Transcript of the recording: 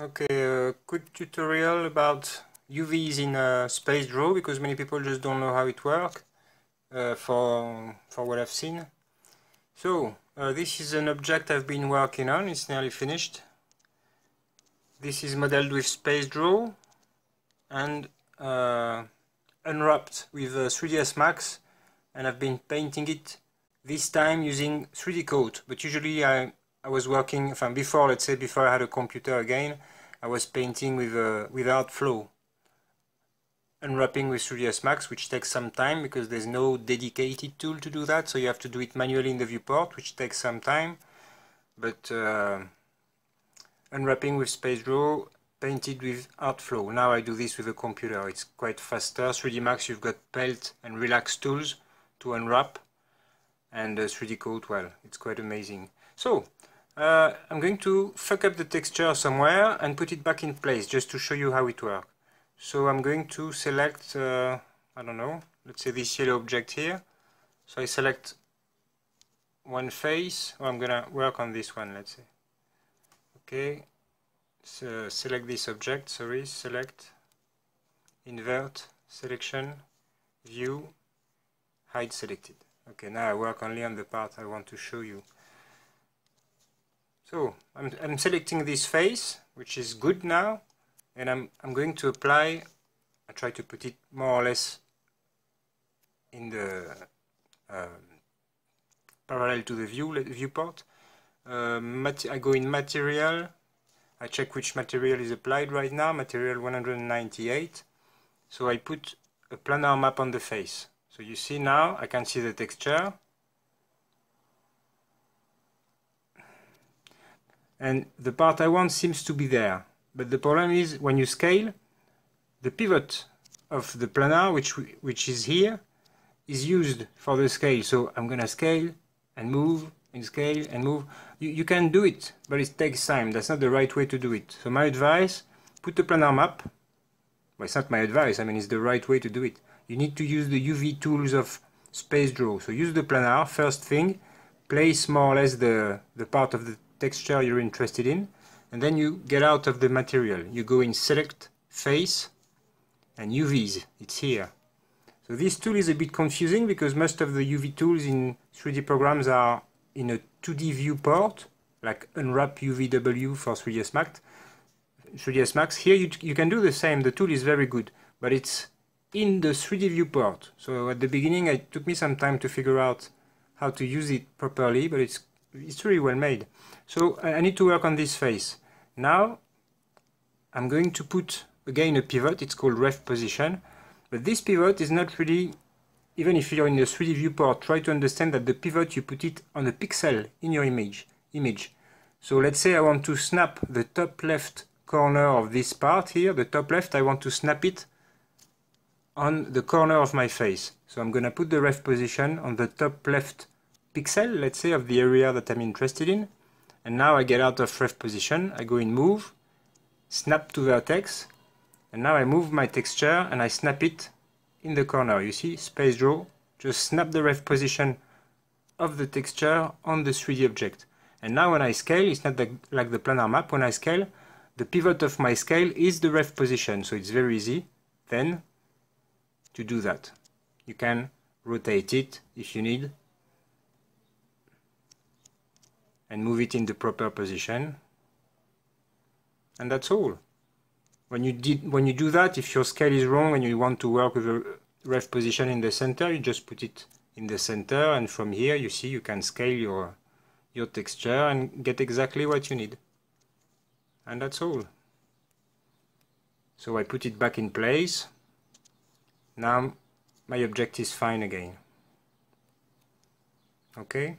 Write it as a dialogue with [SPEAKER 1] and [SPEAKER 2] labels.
[SPEAKER 1] Okay, a quick tutorial about UVs in uh, Spacedraw because many people just don't know how it works uh, for, for what I've seen. So, uh, this is an object I've been working on, it's nearly finished. This is modeled with Spacedraw and uh, unwrapped with 3ds uh, Max and I've been painting it this time using 3D Coat, but usually I, I was working, from before, let's say, before I had a computer again, I was painting with, uh, with Artflow. Unwrapping with 3ds Max, which takes some time because there's no dedicated tool to do that, so you have to do it manually in the viewport, which takes some time. But uh, unwrapping with Spacedraw, painted with Artflow. Now I do this with a computer, it's quite faster. 3D Max, you've got Pelt and Relax tools to unwrap, and uh, 3D Coat, well, it's quite amazing. So, uh, I'm going to fuck up the texture somewhere and put it back in place just to show you how it works. So I'm going to select, uh, I don't know, let's say this yellow object here. So I select one face, oh, I'm gonna work on this one, let's say. Okay, so select this object, sorry, select, invert, selection, view, hide selected. Okay, now I work only on the part I want to show you. So I'm, I'm selecting this face, which is good now, and I'm, I'm going to apply, I try to put it more or less in the um, parallel to the view viewport. Uh, I go in material, I check which material is applied right now, material 198. So I put a planar map on the face. So you see now, I can see the texture, and the part I want seems to be there. But the problem is when you scale, the pivot of the planar, which, which is here, is used for the scale. So I'm going to scale and move and scale and move. You, you can do it, but it takes time. That's not the right way to do it. So my advice, put the planar map. Well, it's not my advice. I mean, it's the right way to do it. You need to use the UV tools of Spacedraw. So use the planar, first thing, place more or less the, the part of the texture you're interested in and then you get out of the material. You go in select, face and UVs, it's here. So this tool is a bit confusing because most of the UV tools in 3D programs are in a 2D viewport like unwrap UVW for 3ds Max. 3ds Max. Here you, you can do the same, the tool is very good, but it's in the 3D viewport. So at the beginning it took me some time to figure out how to use it properly, but it's it's really well made. So I need to work on this face. Now I'm going to put again a pivot, it's called ref position, but this pivot is not really, even if you're in the 3D viewport, try to understand that the pivot you put it on a pixel in your image. image. So let's say I want to snap the top left corner of this part here, the top left, I want to snap it on the corner of my face. So I'm going to put the ref position on the top left pixel, let's say, of the area that I'm interested in. And now I get out of ref position, I go in move, snap to vertex, and now I move my texture and I snap it in the corner. You see, space draw, just snap the ref position of the texture on the 3D object. And now when I scale, it's not like the planar map, when I scale, the pivot of my scale is the ref position, so it's very easy then to do that. You can rotate it if you need, and move it in the proper position. And that's all. When you did when you do that if your scale is wrong and you want to work with a ref position in the center you just put it in the center. And from here you see you can scale your your texture and get exactly what you need. And that's all. So I put it back in place now my object is fine again. Okay